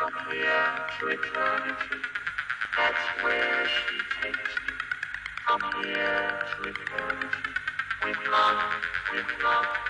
That's where she takes me. With love, with love.